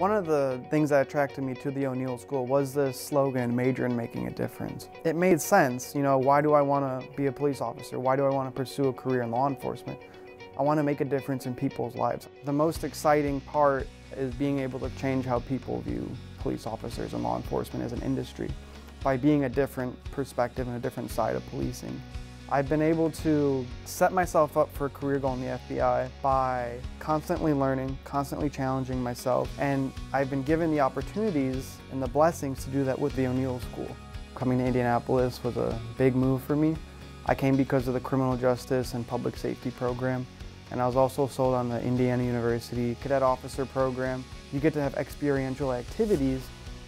One of the things that attracted me to the O'Neill School was the slogan, major in making a difference. It made sense, you know, why do I want to be a police officer? Why do I want to pursue a career in law enforcement? I want to make a difference in people's lives. The most exciting part is being able to change how people view police officers and law enforcement as an industry by being a different perspective and a different side of policing. I've been able to set myself up for a career goal in the FBI by constantly learning, constantly challenging myself, and I've been given the opportunities and the blessings to do that with the O'Neill School. Coming to Indianapolis was a big move for me. I came because of the criminal justice and public safety program, and I was also sold on the Indiana University Cadet Officer program. You get to have experiential activities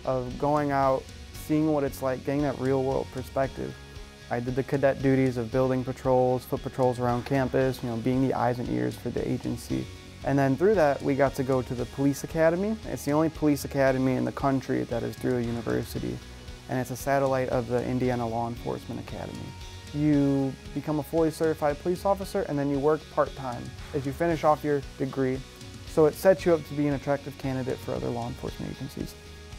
of going out, seeing what it's like, getting that real world perspective. I did the cadet duties of building patrols, foot patrols around campus, you know, being the eyes and ears for the agency. And then through that, we got to go to the police academy. It's the only police academy in the country that is through a university. And it's a satellite of the Indiana Law Enforcement Academy. You become a fully certified police officer and then you work part-time as you finish off your degree. So it sets you up to be an attractive candidate for other law enforcement agencies.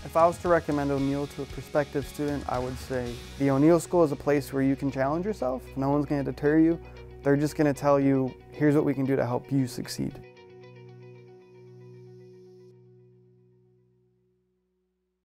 If I was to recommend O'Neill to a prospective student, I would say the O'Neill School is a place where you can challenge yourself. No one's going to deter you. They're just going to tell you, here's what we can do to help you succeed.